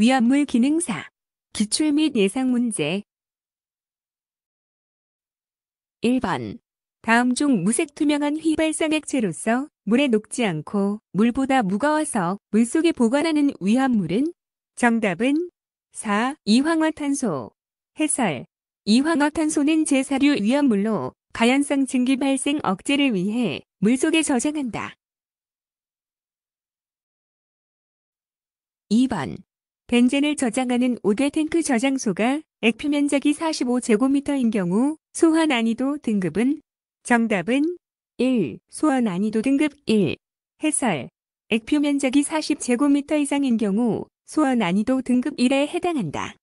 위험물 기능사. 기출 및 예상 문제. 1번. 다음 중 무색 투명한 휘발성 액체로서 물에 녹지 않고 물보다 무거워서 물속에 보관하는 위험물은? 정답은 4. 이황화탄소. 해설. 이황화탄소는 제사류 위험물로 가연성 증기 발생 억제를 위해 물속에 저장한다. 2번. 벤젠을 저장하는 5대 탱크 저장소가 액표 면적이 45제곱미터인 경우 소화 난이도 등급은 정답은 1. 소화 난이도 등급 1. 해설. 액표 면적이 40제곱미터 이상인 경우 소화 난이도 등급 1에 해당한다.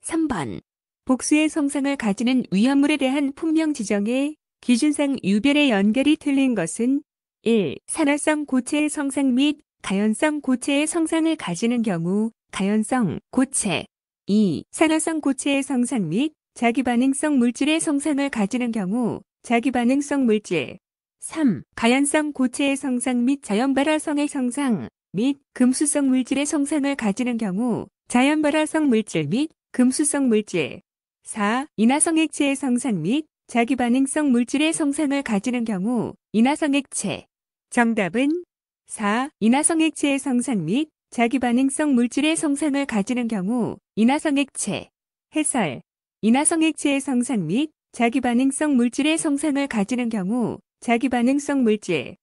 3번. 복수의 성상을 가지는 위험물에 대한 품명 지정에 기준상 유별의 연결이 틀린 것은 1. 산화성 고체의 성상 및 가연성 고체의 성상을 가지는 경우 가연성 고체 2. 산화성 고체의 성상 및 자기반응성 물질의 성상을 가지는 경우 자기반응성 물질 3. 가연성 고체의 성상 및 자연발화성의 성상 및 금수성 물질의 성상을 가지는 경우 자연발화성 물질 및 금수성 물질 4. 인화성 액체의 성상 및 자기반응성 물질의 성상을 가지는 경우 인화성 액체 정답은 4. 인화성 액체의 성상 및 자기반응성 물질의 성상을 가지는 경우 인화성 액체 해설 인화성 액체의 성상 및 자기반응성 물질의 성상을 가지는 경우 자기반응성 물질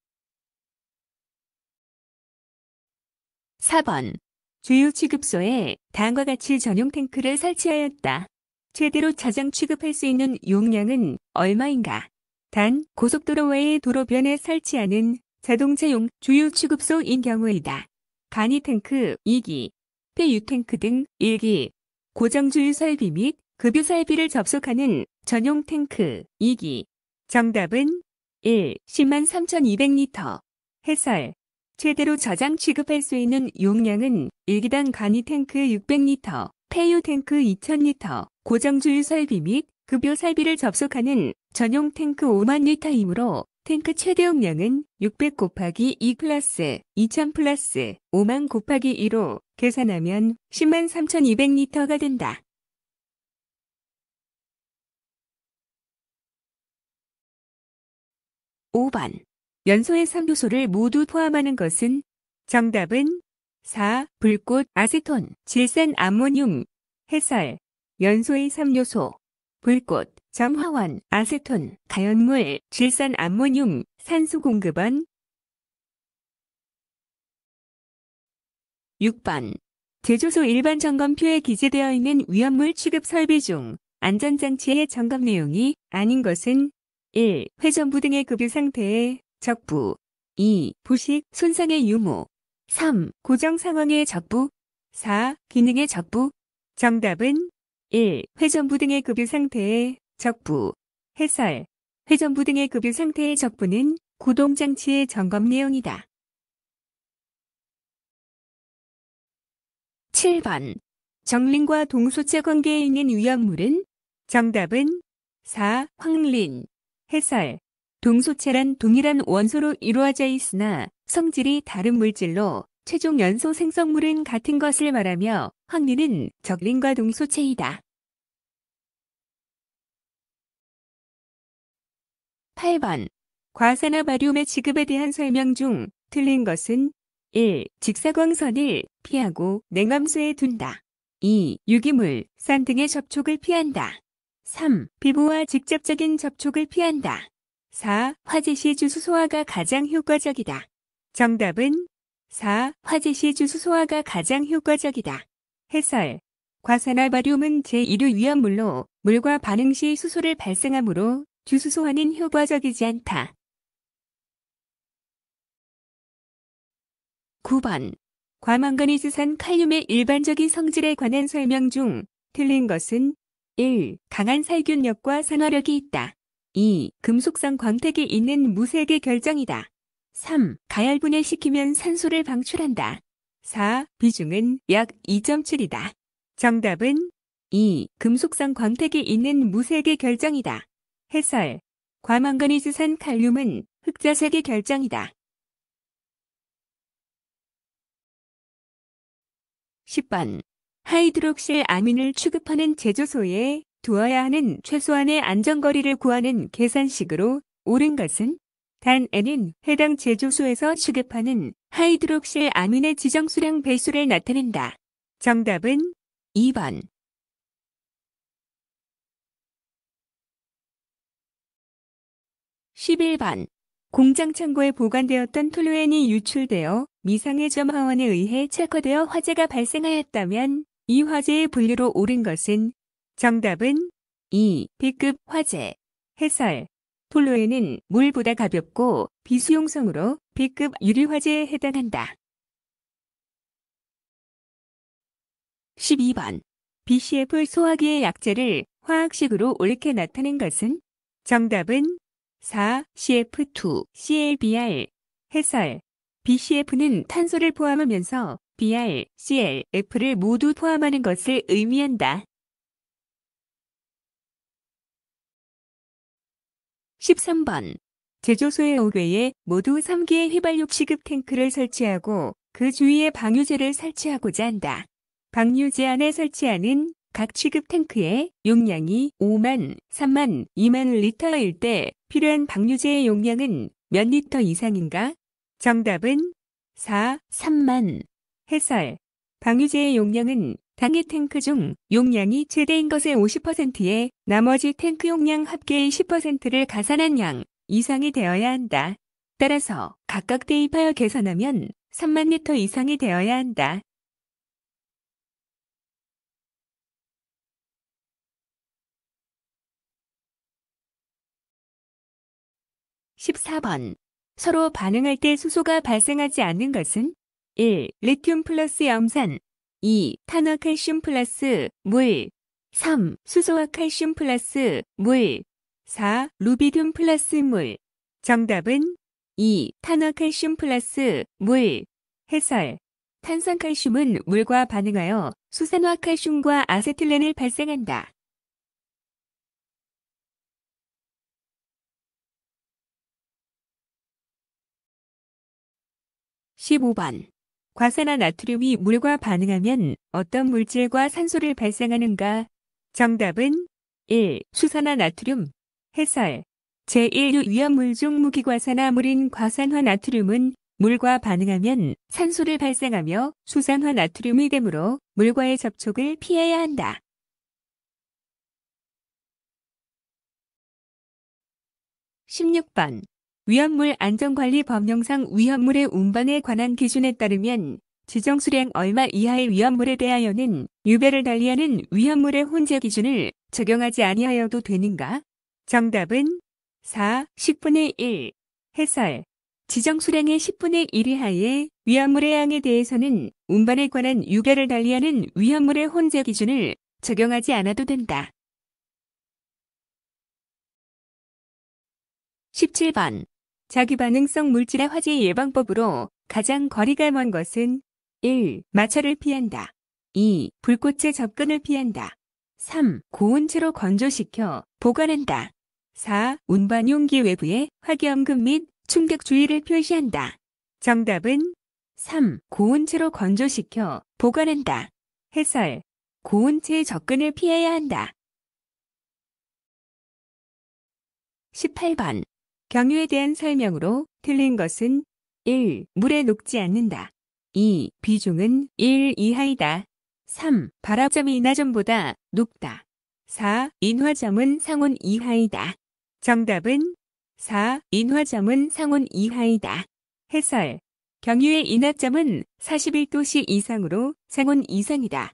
4번 주요 취급소에 다음과 같이 전용 탱크를 설치하였다. 최대로 자장 취급할 수 있는 용량은 얼마인가? 단 고속도로 외의 도로변에 설치하는 자동차용 주요 취급소인 경우이다. 간이 탱크 2기, 폐유 탱크 등 1기, 고정 주유 설비 및 급유 설비를 접속하는 전용 탱크 2기. 정답은 1. 10만 3,200리터. 해설. 최대로 저장 취급할 수 있는 용량은 1기당 간이 탱크 600리터, 폐유 탱크 2000리터, 고정주유 설비 및 급유 설비를 접속하는 전용 탱크 5만 리터이므로 탱크 최대 용량은 600 곱하기 2 플러스 2000 플러스 5만 곱하기 2로 계산하면 10만 3200리터가 된다. 5번. 연소의 3요소를 모두 포함하는 것은 정답은 4. 불꽃, 아세톤, 질산, 암모늄. 해설. 연소의 3요소. 불꽃, 점화원, 아세톤, 가연물, 질산, 암모늄, 산소 공급원. 6번. 제조소 일반 점검표에 기재되어 있는 위험물 취급 설비 중 안전장치의 점검 내용이 아닌 것은 1. 회전부 등의 급유 상태에 적부 2. 부식, 손상의 유무 3. 고정 상황의 적부 4. 기능의 적부 정답은 1. 회전부 등의 급유 상태의 적부 해설 회전부 등의 급유 상태의 적부는 구동장치의 점검 내용이다. 7번 정린과 동소체 관계에 있는 위험물은 정답은 4. 황린 해설 동소체란 동일한 원소로 이루어져 있으나 성질이 다른 물질로 최종 연소 생성물은 같은 것을 말하며 황리는 적린과 동소체이다. 8번 과산화 바륨의 지급에 대한 설명 중 틀린 것은 1. 직사광선을 피하고 냉암수에 둔다. 2. 유기물, 산 등의 접촉을 피한다. 3. 피부와 직접적인 접촉을 피한다. 4. 화재 시 주수소화가 가장 효과적이다. 정답은 4. 화재 시 주수소화가 가장 효과적이다. 해설 과산화 바륨은 제1류 위험물로 물과 반응 시 수소를 발생하므로 주수소화는 효과적이지 않다. 9번 과망가니스산 칼륨의 일반적인 성질에 관한 설명 중 틀린 것은 1. 강한 살균력과 산화력이 있다. 2. 금속성 광택이 있는 무색의 결정이다. 3. 가열분해 시키면 산소를 방출한다. 4. 비중은 약 2.7이다. 정답은 2. 금속성 광택이 있는 무색의 결정이다. 해설. 과망가니스산 칼륨은 흑자색의 결정이다. 10번. 하이드록실 아민을 취급하는 제조소에 두어야 하는 최소한의 안전거리를 구하는 계산식으로 옳은 것은 단 N은 해당 제조소에서 취급하는 하이드록실 아민의 지정 수량 배수를 나타낸다. 정답은 2번. 11번. 공장 창고에 보관되었던 톨루엔이 유출되어 미상의 점화원에 의해 착화되어 화재가 발생하였다면 이 화재의 분류로 옳은 것은 정답은 2. B급 화재. 해설. 톨루엔은 물보다 가볍고 비수용성으로 B급 유리화재에 해당한다. 12번. BCF 소화기의 약재를 화학식으로 옳게 나타낸 것은 정답은 4. CF2, CLBR. 해설. BCF는 탄소를 포함하면서 BR, CL, F를 모두 포함하는 것을 의미한다. 13번. 제조소의 옥외에 모두 3개의 휘발유 취급 탱크를 설치하고 그 주위에 방유제를 설치하고자 한다. 방유제 안에 설치하는 각 취급 탱크의 용량이 5만, 3만, 2만 리터일 때 필요한 방유제의 용량은 몇 리터 이상인가? 정답은 4, 3만. 해설. 방유제의 용량은 당해 탱크 중 용량이 최대인 것의 50%에 나머지 탱크 용량 합계의 10%를 가산한 양 이상이 되어야 한다. 따라서 각각 대입하여 계산하면 3만 리터 이상이 되어야 한다. 14번. 서로 반응할 때 수소가 발생하지 않는 것은 1. 리튬 플러스 염산 2. 탄화 칼슘 플러스 물 3. 수소화 칼슘 플러스 물 4. 루비듐 플러스 물 정답은 2. 탄화 칼슘 플러스 물 해설 탄산 칼슘은 물과 반응하여 수산화 칼슘과 아세틸렌을 발생한다. 15번. 과산화 나트륨이 물과 반응하면 어떤 물질과 산소를 발생하는가? 정답은 1. 수산화 나트륨. 해설. 제1류 위험물 중 무기과산화물인 과산화 나트륨은 물과 반응하면 산소를 발생하며 수산화 나트륨이 되므로 물과의 접촉을 피해야 한다. 16번. 위험물 안전관리 법령상 위험물의 운반에 관한 기준에 따르면 지정 수량 얼마 이하의 위험물에 대하여는 유배를 달리하는 위험물의 혼재 기준을 적용하지 아니하여도 되는가? 정답은 4, 10분의 1. 해설. 지정 수량의 10분의 1 이하의 위험물의 양에 대해서는 운반에 관한 유배를 달리하는 위험물의 혼재 기준을 적용하지 않아도 된다. 17번. 자기반응성 물질의 화재 예방법으로 가장 거리가 먼 것은 1. 마찰을 피한다. 2. 불꽃의 접근을 피한다. 3. 고온체로 건조시켜 보관한다. 4. 운반 용기 외부에 화기염금 및 충격 주의를 표시한다. 정답은 3. 고온체로 건조시켜 보관한다. 해설. 고온체의 접근을 피해야 한다. 18번. 경유에 대한 설명으로 틀린 것은 1. 물에 녹지 않는다. 2. 비중은 1 이하이다. 3. 발화점이 인화점보다 높다. 4. 인화점은 상온 이하이다. 정답은 4. 인화점은 상온 이하이다. 해설. 경유의 인화점은 41도씨 이상으로 상온 이상이다.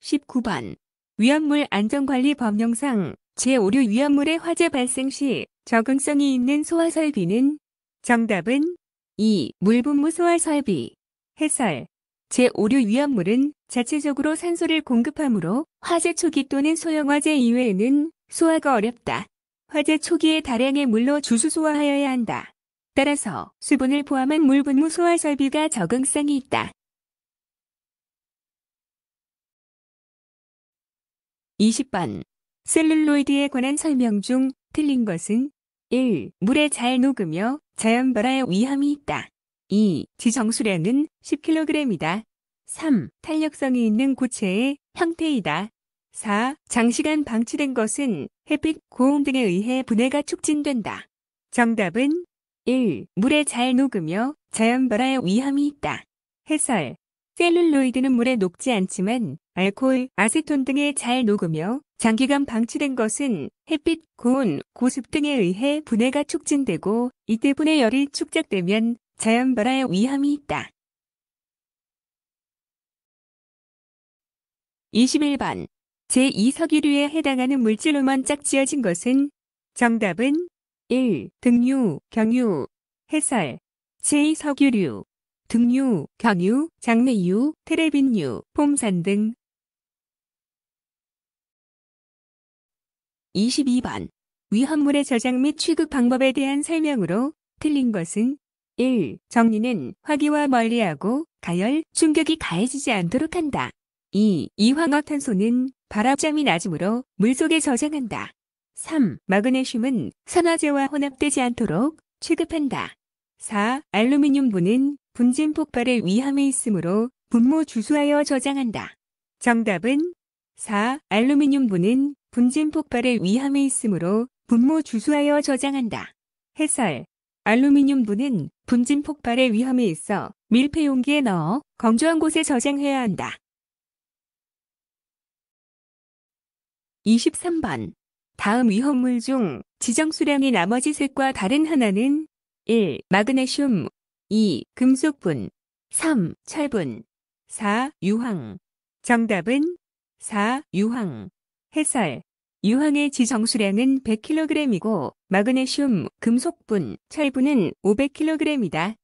19번. 위험물 안전관리 법령상 제5류 위험물의 화재 발생 시 적응성이 있는 소화 설비는 정답은 2. 물분무 소화 설비. 해설. 제5류 위험물은 자체적으로 산소를 공급하므로 화재 초기 또는 소형 화재 이외에는 소화가 어렵다. 화재 초기에 다량의 물로 주수 소화하여야 한다. 따라서 수분을 포함한 물분무 소화 설비가 적응성이 있다. 20번. 셀룰로이드에 관한 설명 중 틀린 것은 1. 물에 잘 녹으며 자연 발화에 위험이 있다. 2. 지정수량은 10kg이다. 3. 탄력성이 있는 고체의 형태이다. 4. 장시간 방치된 것은 햇빛, 고온 등에 의해 분해가 촉진된다. 정답은 1. 물에 잘 녹으며 자연 발화에 위험이 있다. 해설 셀룰로이드는 물에 녹지 않지만 알코올, 아세톤 등에 잘 녹으며 장기간 방치된 것은 햇빛, 고온, 고습 등에 의해 분해가 촉진되고 이때 분해 열이 축적되면 자연 발화에 위험이 있다. 21번 제2석유류에 해당하는 물질로만 짝지어진 것은 정답은 1. 등유, 경유, 해설 제2석유류, 등유, 경유, 장내유, 테레빈유, 폼산 등 22번 위험물의 저장 및 취급 방법에 대한 설명으로 틀린 것은 1. 정리는 화기와 멀리하고 가열, 충격이 가해지지 않도록 한다. 2. 이황화탄소는 발압점이 낮으므로 물속에 저장한다. 3. 마그네슘은 산화제와 혼합되지 않도록 취급한다. 4. 알루미늄분은 분진 폭발의 위험이 있으므로 분모 주수하여 저장한다. 정답은 4. 알루미늄분은 분진 폭발의 위험이 있으므로 분모 주수하여 저장한다. 해설 알루미늄분은 분진 폭발의 위험이 있어 밀폐 용기에 넣어 건조한 곳에 저장해야 한다. 23번. 다음 위험물 중 지정 수량이 나머지 셋과 다른 하나는 1. 마그네슘 2. 금속분 3. 철분 4. 유황 정답은 4. 유황 해설 유황의 지정 수량은 100kg이고 마그네슘, 금속분, 철분은 500kg이다.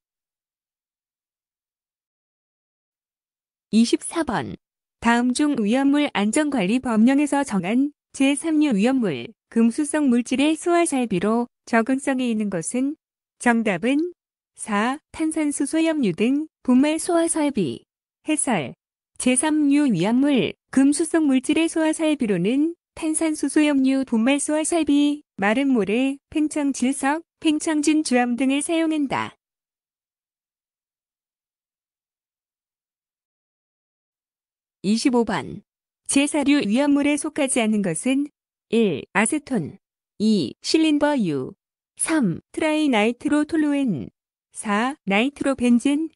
24번 다음 중 위험물 안전관리 법령에서 정한 제3류 위험물, 금수성 물질의 소화살비로 적응성이 있는 것은 정답은 4. 탄산수 소염류 등 분말 소화살비. 해설 제3류 위험물, 금수성 물질의 소화살비로는 탄산수 소염류 분말 소화살비, 마른 모래, 팽창 질석, 팽창진 주암 등을 사용한다. 25번. 제4류 위험물에 속하지 않는 것은 1. 아세톤 2. 실린더유 3. 트라이나이트로톨루엔 4. 나이트로벤젠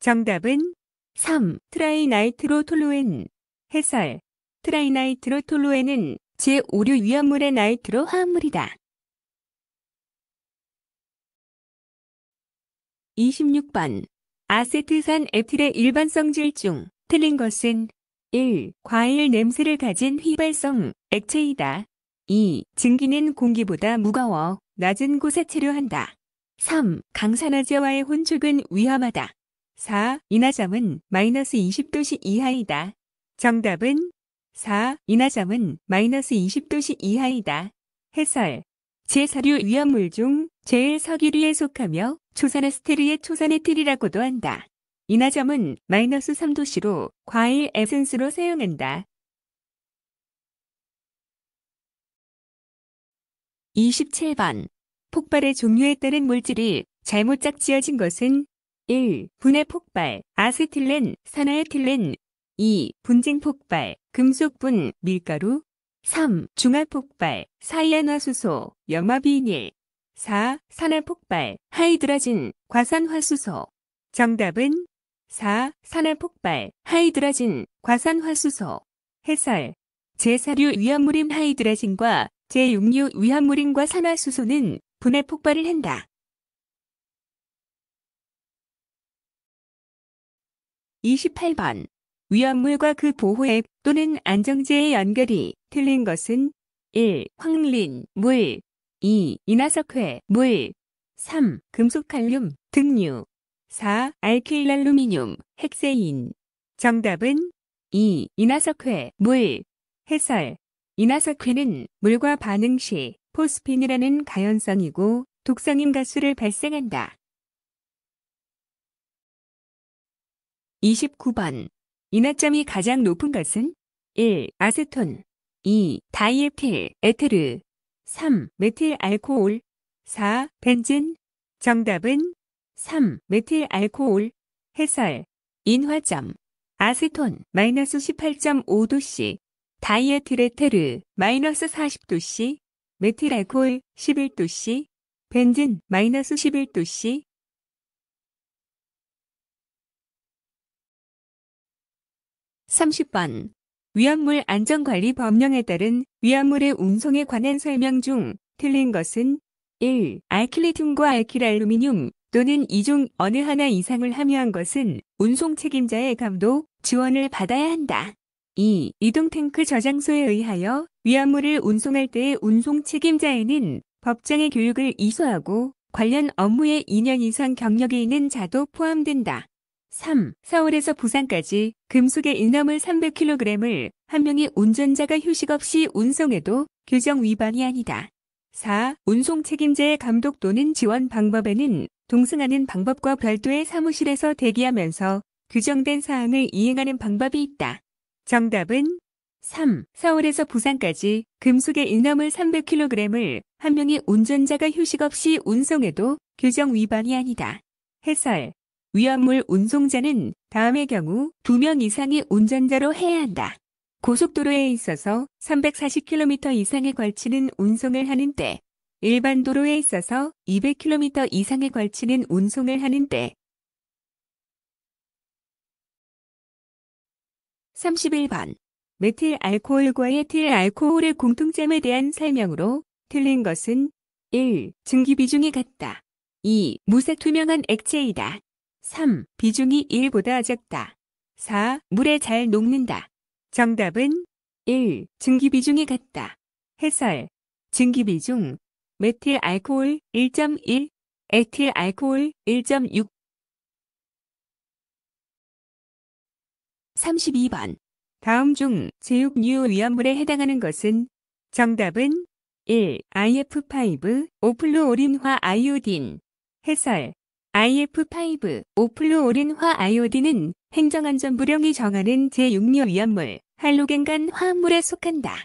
정답은 3. 트라이나이트로톨루엔 해설 트라이나이트로톨루엔은 제5류 위험물의 나이트로 화합물이다. 26번 아세트산 에틸의 일반 성질 중 틀린 것은 1. 과일 냄새를 가진 휘발성 액체이다. 2. 증기는 공기보다 무거워 낮은 곳에 체류한다. 3. 강산화제와의 혼축은 위험하다. 4. 인화점은 마이너스 20도씨 이하이다. 정답은 4. 인화점은 마이너스 20도씨 이하이다. 해설 제4류 위험물 중 제일 석유류에 속하며 초산에스테르의 초산에틸이라고도 한다. 인화점은 마이너스 3도씨로 과일 에센스로 사용한다. 27번. 폭발의 종류에 따른 물질이 잘못 짝지어진 것은 1. 분해 폭발, 아세틸렌, 산화에틸렌 2. 분쟁 폭발, 금속분, 밀가루 3. 중화 폭발, 사이안화수소, 염화비닐 4. 산화 폭발, 하이드라진, 과산화수소 정답은 4. 산화 폭발, 하이드라진, 과산화수소. 해설. 제4류 위험물인 하이드라진과 제6류 위험물인과 산화수소는 분해 폭발을 한다. 28번. 위험물과 그 보호액 또는 안정제의 연결이 틀린 것은 1. 황린, 물 2. 인화석회, 물 3. 금속칼륨, 등류 4. 알킬알루미늄, 헥세인. 정답은 2. 인화석회, 물. 해설. 인화석회는 물과 반응 시 포스핀이라는 가연성이고 독성인 가스를 발생한다. 29번. 인화점이 가장 높은 것은 1. 아세톤 2. 다이에틸에테르 3. 메틸 알코올 4. 벤진 정답은 3. 메틸 알코올 해설 인화점 아세톤 마이너스 18.5도씨 다이에틸에테르 마이너스 40도씨 메틸 알코올 11도씨 벤진 마이너스 11도씨 30번 위험물 안전관리 법령에 따른 위험물의 운송에 관한 설명 중 틀린 것은 1. 알킬리튬과 알킬알루미늄 또는 이 중 어느 하나 이상을 함유한 것은 운송 책임자의 감독, 지원을 받아야 한다. 2. 이동 탱크 저장소에 의하여 위험물을 운송할 때의 운송 책임자에는 법정의 교육을 이수하고 관련 업무에 2년 이상 경력이 있는 자도 포함된다. 3. 서울에서 부산까지 금속의 일넘을 300kg을 한 명의 운전자가 휴식 없이 운송해도 규정 위반이 아니다. 4. 운송 책임자의 감독 또는 지원 방법에는 동승하는 방법과 별도의 사무실에서 대기하면서 규정된 사항을 이행하는 방법이 있다. 정답은 3. 서울에서 부산까지 금속의 일넘을 300kg을 한 명의 운전자가 휴식 없이 운송해도 규정 위반이 아니다. 해설 위험물 운송자는 다음의 경우 2명 이상의 운전자로 해야 한다. 고속도로에 있어서 340km 이상에 걸치는 운송을 하는 때, 일반 도로에 있어서 200km 이상에 걸치는 운송을 하는 때. 31번. 메틸 알코올과 에틸 알코올의 공통점에 대한 설명으로 틀린 것은 1. 증기 비중이 같다. 2. 무색 투명한 액체이다. 3. 비중이 1보다 적다. 4. 물에 잘 녹는다. 정답은 1. 증기 비중이 같다. 해설 증기 비중 메틸 알코올 1.1 에틸 알코올 1.6 32번 다음 중 제육류 위험물에 해당하는 것은 정답은 1. IF5 오플루오린화 아이오딘 해설 IF5 오플루오린화 아이오딘은 행정안전부령이 정하는 제6류 위험물 할로겐간 화합물에 속한다.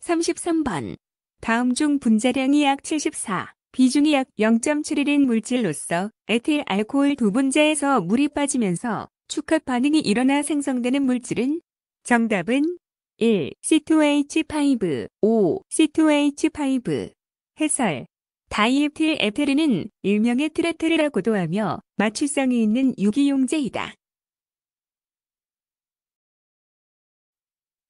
33번 다음 중 분자량이 약 74, 비중이 약 0.7일인 물질로서 에틸 알코올 두 분자에서 물이 빠지면서 축합 반응이 일어나 생성되는 물질은 정답은 1. C2H5, 5. C2H5 해설 다이에틸 에테르는 일명의 트레테르라고도 하며 마취성이 있는 유기용제이다.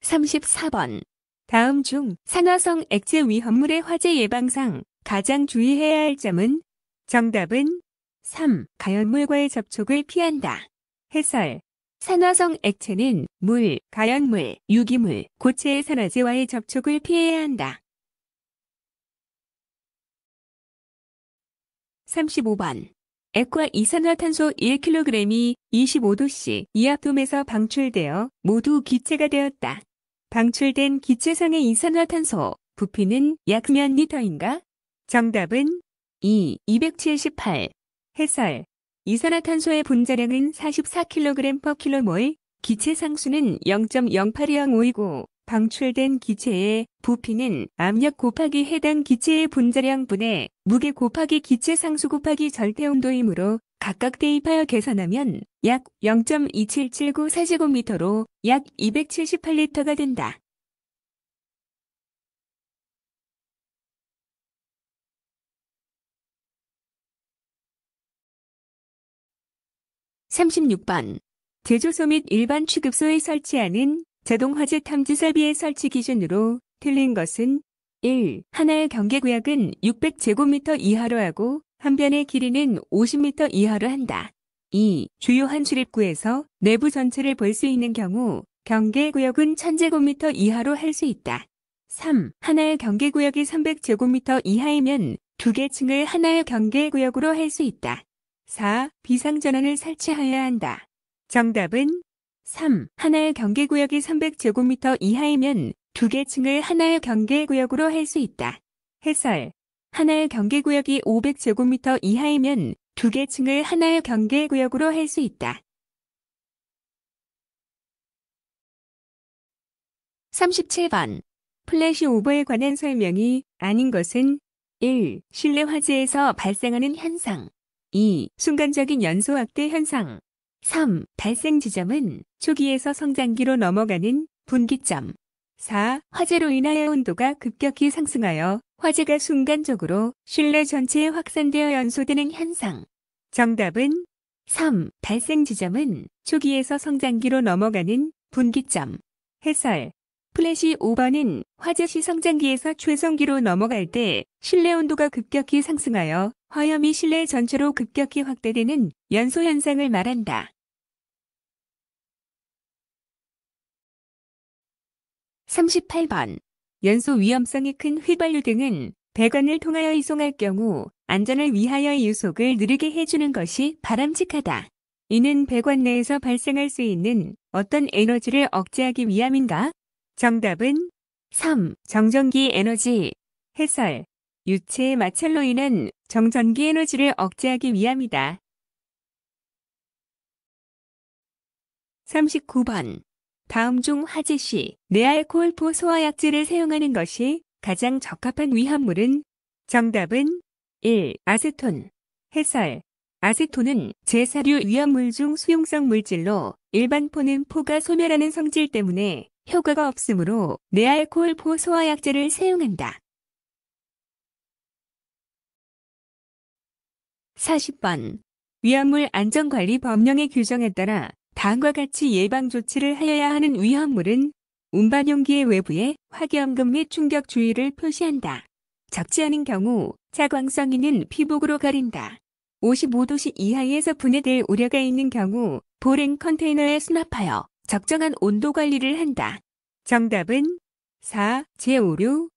34번 다음 중 산화성 액체 위험물의 화재 예방상 가장 주의해야 할 점은 정답은 3. 가연물과의 접촉을 피한다. 해설 산화성 액체는 물, 가연물, 유기물, 고체의 산화제와의 접촉을 피해야 한다. 35번. 액과 이산화탄소 1kg이 25도씨 이압돔에서 방출되어 모두 기체가 되었다. 방출된 기체상의 이산화탄소 부피는 약 몇 리터인가? 정답은 2. 278. 해설. 이산화탄소의 분자량은 44kg per kmol, 기체 상수는 0.08205이고 방출된 기체의 부피는 압력 곱하기 해당 기체의 분자량 분의 무게 곱하기 기체 상수 곱하기 절대 온도이므로 각각 대입하여 계산하면 약 0.27794제곱미터로 약 278리터가 된다. (36번) 제조소 및 일반 취급소에 설치하는 자동화재 탐지 설비의 설치 기준으로 틀린 것은 1. 하나의 경계구역은 600제곱미터 이하로 하고 한 변의 길이는 50m 이하로 한다. 2. 주요한 출입구에서 내부 전체를 볼 수 있는 경우 경계구역은 1000제곱미터 이하로 할 수 있다. 3. 하나의 경계구역이 300제곱미터 이하이면 두 개 층을 하나의 경계구역으로 할 수 있다. 4. 비상전원을 설치하여야 한다. 정답은 3. 하나의 경계구역이 300제곱미터 이하이면 두 개 층을 하나의 경계구역으로 할 수 있다. 해설. 하나의 경계구역이 500제곱미터 이하이면 두 개 층을 하나의 경계구역으로 할 수 있다. 37번. 플래시 오버에 관한 설명이 아닌 것은 1. 실내 화재에서 발생하는 현상 2. 순간적인 연소 확대 현상 3. 발생 지점은 초기에서 성장기로 넘어가는 분기점 4. 화재로 인하여 온도가 급격히 상승하여 화재가 순간적으로 실내 전체에 확산되어 연소되는 현상. 정답은 3. 발생 지점은 초기에서 성장기로 넘어가는 분기점. 해설. 플래시 오버는 화재 시 성장기에서 최성기로 넘어갈 때 실내 온도가 급격히 상승하여 화염이 실내 전체로 급격히 확대되는 연소 현상을 말한다. 38번. 연소 위험성이 큰 휘발유 등은 배관을 통하여 이송할 경우 안전을 위하여 유속을 느리게 해주는 것이 바람직하다. 이는 배관 내에서 발생할 수 있는 어떤 에너지를 억제하기 위함인가? 정답은 3. 정전기 에너지. 해설. 유체의 마찰로 인한 정전기 에너지를 억제하기 위함이다. 39번. 다음 중 화재 시 내알코올포 소화약제를 사용하는 것이 가장 적합한 위험물은 정답은 1. 아세톤. 해설. 아세톤은 제사류 위험물 중 수용성 물질로 일반 포는 포가 소멸하는 성질 때문에 효과가 없으므로 내알코올 포 소화약제를 사용한다. 40번. 위험물 안전관리 법령의 규정에 따라 다음과 같이 예방 조치를 하여야 하는 위험물은 운반용기의 외부에 화기염금 및 충격 주의를 표시한다. 적지 않은 경우 차광성 있는 피복으로 가린다. 55도씨 이하에서 분해될 우려가 있는 경우 보랭 컨테이너에 수납하여 적정한 온도 관리를 한다. 정답은 4. 제5류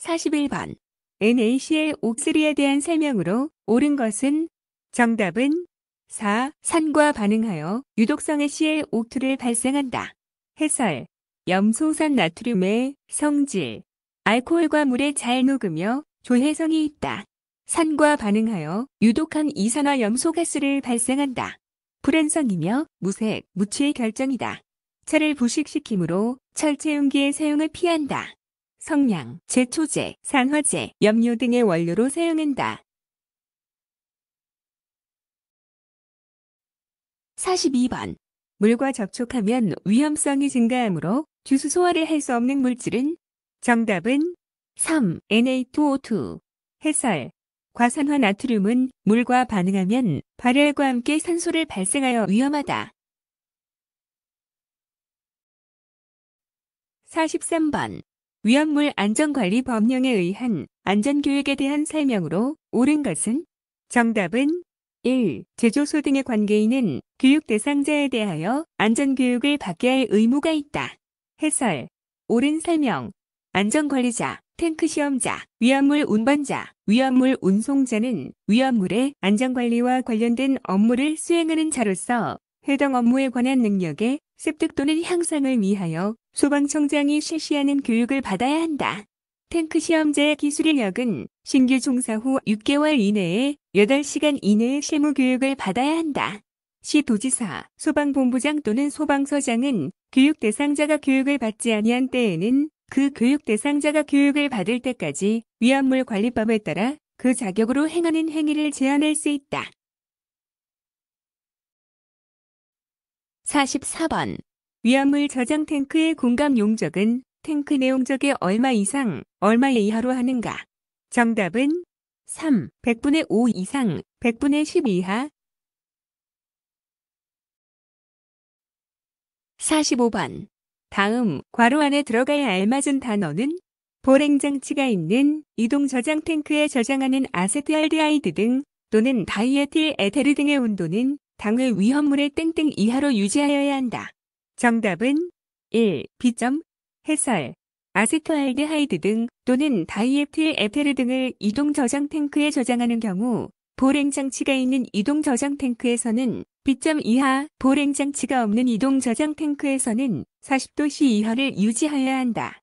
41번 NaCl 옥3에 대한 설명으로 옳은 것은 정답은 4. 산과 반응하여 유독성의 ClO2를 발생한다. 해설. 염소산 나트륨의 성질. 알코올과 물에 잘 녹으며 조해성이 있다. 산과 반응하여 유독한 이산화 염소 가스를 발생한다. 불안성이며 무색, 무취의 결정이다. 차를 부식시키므로 철체용기의 사용을 피한다. 성냥, 제초제, 산화제, 염료 등의 원료로 사용한다. 42번. 물과 접촉하면 위험성이 증가하므로 주수 소화를 할 수 없는 물질은 정답은 3. Na2O2. 해설. 과산화 나트륨은 물과 반응하면 발열과 함께 산소를 발생하여 위험하다. 43번. 위험물 안전관리 법령에 의한 안전교육에 대한 설명으로 옳은 것은 정답은 1. 제조소 등의 관계인은 교육 대상자에 대하여 안전교육을 받게 할 의무가 있다. 해설. 옳은 설명. 안전관리자, 탱크 시험자, 위험물 운반자, 위험물 운송자는 위험물의 안전관리와 관련된 업무를 수행하는 자로서 해당 업무에 관한 능력의 습득 또는 향상을 위하여 소방청장이 실시하는 교육을 받아야 한다. 탱크 시험자의 기술 인력은 신규 종사 후 6개월 이내에 8시간 이내의 실무 교육을 받아야 한다. 시 도지사, 소방본부장 또는 소방서장은 교육 대상자가 교육을 받지 아니한 때에는 그 교육 대상자가 교육을 받을 때까지 위험물 관리법에 따라 그 자격으로 행하는 행위를 제한할 수 있다. 44번. 위험물 저장 탱크의 공감 용적은 탱크 내용적의 얼마 이상, 얼마 이하로 하는가? 정답은 3. 100분의 5 이상, 100분의 10 이하. 45번. 다음 괄호 안에 들어가야 알맞은 단어는 보랭 장치가 있는 이동 저장 탱크에 저장하는 아세트알데하이드 등 또는 다이에틸 에테르 등의 온도는 당해 위험물의 땡땡 이하로 유지하여야 한다. 정답은 1. 비점 해설 아세토알데하이드 등 또는 다이에틸 에테르 등을 이동 저장 탱크에 저장하는 경우 보랭 장치가 있는 이동 저장 탱크에서는 비점 이하, 보랭 장치가 없는 이동 저장 탱크에서는 40도씨 이하를 유지하여야 한다.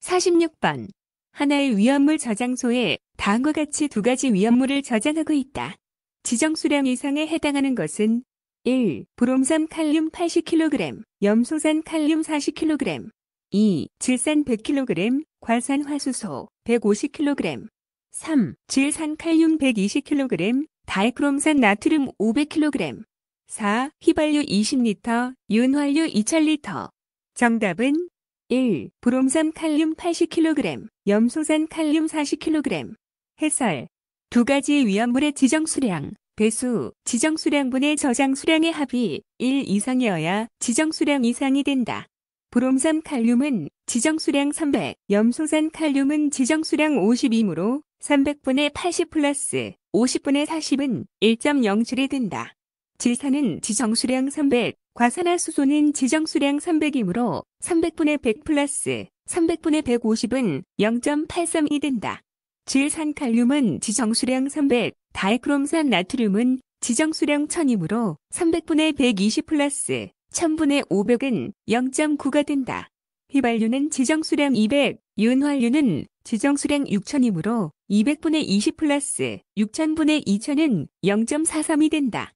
46번. 하나의 위험물 저장소에 다음과 같이 두 가지 위험물을 저장하고 있다. 지정 수량 이상에 해당하는 것은 1. 브롬산 칼륨 80kg, 염소산 칼륨 40kg. 2. 질산 100kg, 과산 화수소 150kg. 3. 질산 칼륨 120kg, 다이크롬산 나트륨 500kg. 4. 휘발유 20리터, 윤활유 2000리터. 정답은 1. 브롬산 칼륨 80kg, 염소산 칼륨 40kg. 해설. 두 가지 위험물의 지정 수량, 배수, 지정 수량분의 저장 수량의 합이 1 이상이어야 지정 수량 이상이 된다. 브롬산 칼륨은 지정 수량 300, 염소산 칼륨은 지정 수량 50이므로 300분의 80 플러스 50분의 40은 1.07이 된다. 질산은 지정 수량 300, 과산화수소는 지정 수량 300이므로 300분의 100 플러스 300분의 150은 0.83이 된다. 질산 칼륨은 지정수량 300, 다이크롬산 나트륨은 지정수량 1000이므로 300분의 120 플러스 1000분의 500은 0.9가 된다. 휘발유는 지정수량 200, 윤활유는 지정수량 6000이므로 200분의 20 플러스 6000분의 2000은 0.43이 된다.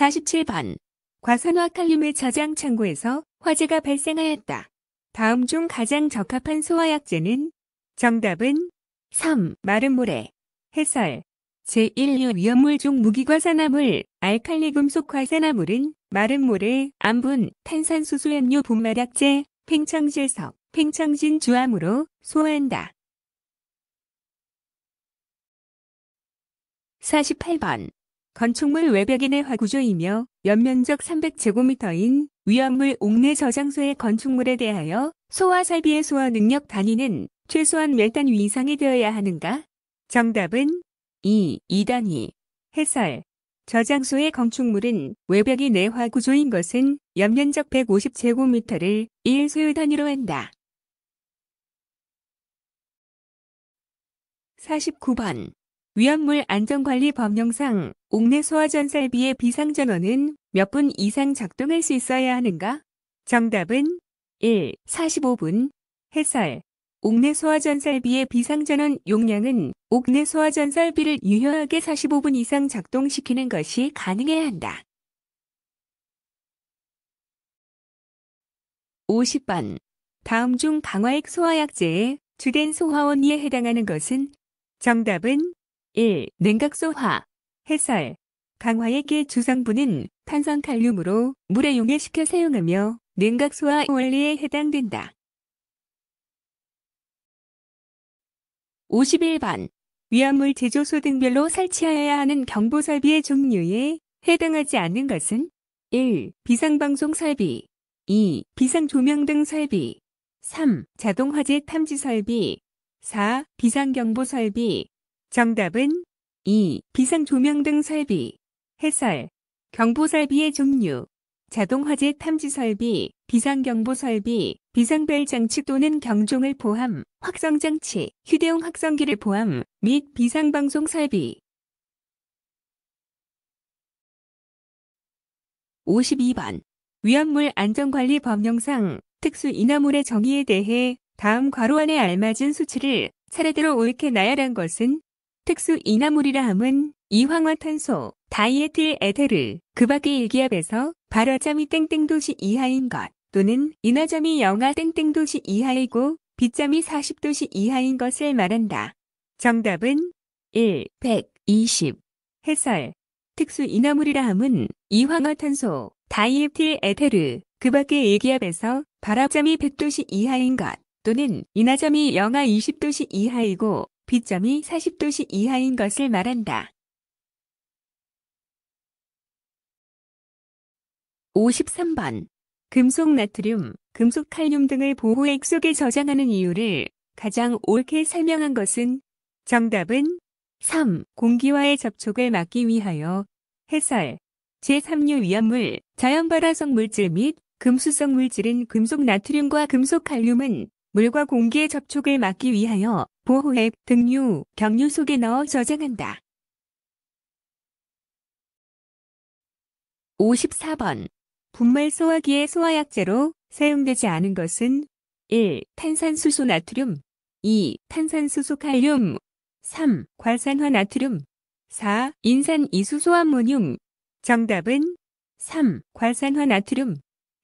47번 과산화 칼륨의 저장 창고에서 화재가 발생하였다. 다음 중 가장 적합한 소화약제는 정답은 3. 마른 모래 해설 제1류 위험물 중 무기과산화물 알칼리 금속 과산화물은 마른 모래, 암분, 탄산수소염료 분말약제, 팽창질석, 팽창진 주암으로 소화한다. 48번 건축물 외벽인의 화구조이며 연면적 300제곱미터인 위험물 옥내 저장소의 건축물에 대하여 소화 설비의 소화 능력 단위는 최소한 몇 단위 이상이 되어야 하는가? 정답은 2. 2단위. 해설. 저장소의 건축물은 외벽이 내화 구조인 것은 연면적 150제곱미터를 1소유 단위로 한다. 49번. 위험물 안전관리 법령상 옥내 소화전설비의 비상전원은 몇 분 이상 작동할 수 있어야 하는가? 정답은 1. 45분. 해설. 옥내 소화전설비의 비상전원 용량은 옥내 소화전설비를 유효하게 45분 이상 작동시키는 것이 가능해야 한다. 50번. 다음 중 강화액 소화약제의 주된 소화원리에 해당하는 것은 정답은 1. 냉각소화 해설 강화액의 주성분은 탄산칼륨으로 물에 용해시켜 사용하며 냉각소화 원리에 해당된다. 51번 위험물 제조소 등별로 설치하여야 하는 경보 설비의 종류에 해당하지 않는 것은 1. 비상방송 설비 2. 비상조명 등 설비 3. 자동화재 탐지 설비 4. 비상경보 설비 정답은 2. 비상조명 등 설비. 해설. 경보설비의 종류. 자동화재 탐지 설비, 비상경보 설비, 비상벨 장치 또는 경종을 포함, 확성장치, 휴대용 확성기를 포함, 및 비상방송 설비. 52번. 위험물 안전관리 법령상 특수 인화물의 정의에 대해 다음 괄호 안에 알맞은 수치를 차례대로 옳게 나열한 것은 특수 인화물이라 함은 이황화탄소, 다이에틸 에테르, 그 밖의 일기압에서 발화점이 땡땡 도시 이하인 것 또는 인화점이 영하 땡땡 도시 이하이고 빛점이 40도시 이하인 것을 말한다. 정답은 1, 100, 20. 해설. 특수 인화물이라 함은 이황화탄소, 다이에틸 에테르, 그 밖의 일기압에서 발화점이 100도시 이하인 것 또는 인화점이 영하 20도시 이하이고 B점이 40도씨 이하인 것을 말한다. 53번. 금속 나트륨, 금속 칼륨 등을 보호액 속에 저장하는 이유를 가장 옳게 설명한 것은 정답은 3. 공기와의 접촉을 막기 위하여 해설 제3류 위험물, 자연발화성 물질 및 금수성 물질인 금속 나트륨과 금속 칼륨은 물과 공기의 접촉을 막기 위하여 보호액, 등유, 경유 속에 넣어 저장한다. 54번. 분말 소화기의 소화약제로 사용되지 않은 것은 1. 탄산수소 나트륨 2. 탄산수소 칼륨 3. 괄산화 나트륨 4. 인산 이수소암모늄 정답은 3. 괄산화 나트륨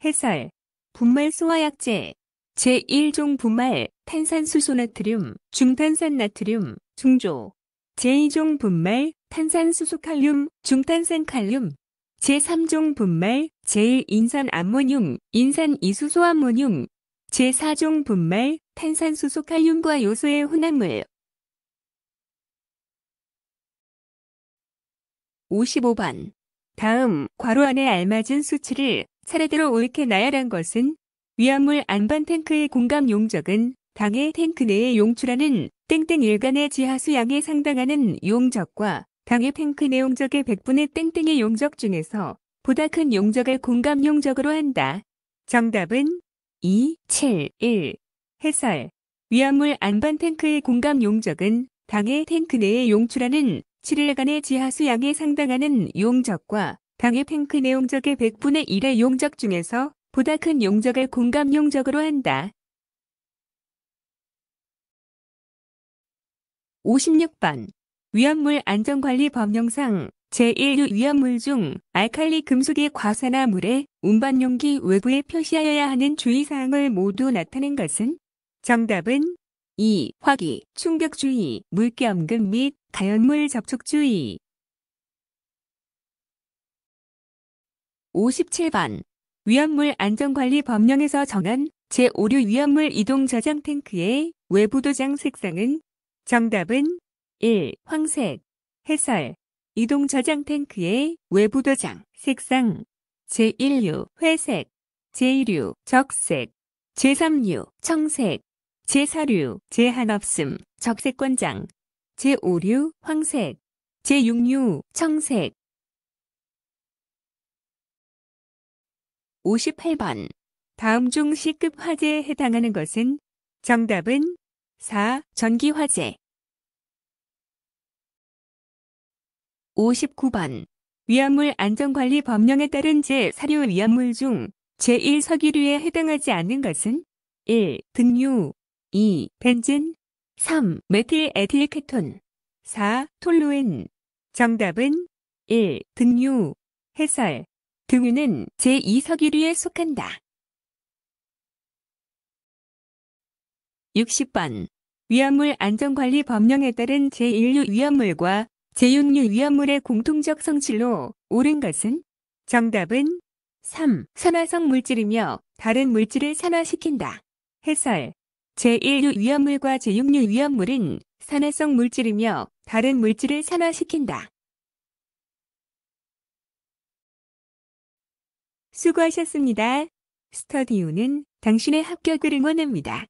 해설 분말 소화약제 제1종 분말 탄산수소 나트륨, 중탄산 나트륨, 중조. 제2종 분말 탄산수소 칼륨, 중탄산 칼륨. 제3종 분말 제1인산 암모늄, 인산 이수소 암모늄. 제4종 분말 탄산수소 칼륨과 요소의 혼합물. 55번. 다음 괄호 안에 알맞은 수치를 차례대로 옳게 나열한 것은 위험물 안반 탱크의 공감 용적은 당의 탱크 내에 용출하는 땡땡 일간의 지하수 양에 상당하는 용적과 당의 탱크 내용적의 100분의 땡땡의 용적 중에서 보다 큰 용적을 공감 용적으로 한다. 정답은 2, 7, 1. 해설. 위험물 안반 탱크의 공감 용적은 당의 탱크 내에 용출하는 7일간의 지하수 양에 상당하는 용적과 당의 탱크 내용적의 100분의 1의 용적 중에서 보다 큰 용적을 공감 용적으로 한다. 56번 위험물 안전관리 법령상 제1류 위험물 중 알칼리 금속의 과산화 물에 운반 용기 외부에 표시하여야 하는 주의사항을 모두 나타낸 것은 정답은 2. 화기, 충격주의, 물기 엄금 및 가연물 접촉주의 57번 위험물 안전관리 법령에서 정한 제5류 위험물 이동 저장 탱크의 외부 도장 색상은 정답은 1. 황색. 해설 이동 저장 탱크의 외부 도장 색상 제1류 회색. 제2류 적색. 제3류 청색. 제4류 제한 없음 적색 권장. 제5류 황색. 제6류 청색 58번. 다음 중 C급 화재에 해당하는 것은 정답은 4. 전기 화재. 59번. 위험물 안전관리 법령에 따른 제4류 위험물 중 제1석유류에 해당하지 않는 것은 1. 등유 2. 벤진 3. 메틸 에틸 케톤 4. 톨루엔 정답은 1. 등유 해설 등유는 제2석유류에 속한다. 60번. 위험물 안전관리 법령에 따른 제1류 위험물과 제6류 위험물의 공통적 성질로 옳은 것은 정답은 3. 산화성 물질이며 다른 물질을 산화시킨다. 해설. 제1류 위험물과 제6류 위험물은 산화성 물질이며 다른 물질을 산화시킨다. 수고하셨습니다. 스터디오는 당신의 합격을 응원합니다.